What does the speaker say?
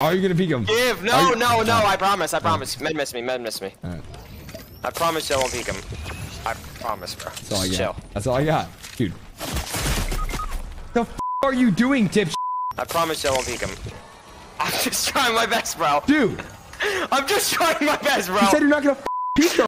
Are you gonna peek him? Give. No, you- no, no. I promise. I oh. promise. Med miss me. Med miss me. Right. I promise I won't peek him. I promise, bro. that's all I Chill. got. That's all I got, dude. The f are you doing, dip? I promise I won't peek him. I'm just trying my best, bro. Dude, I'm just trying my best, bro. you said you're not gonna f peek him.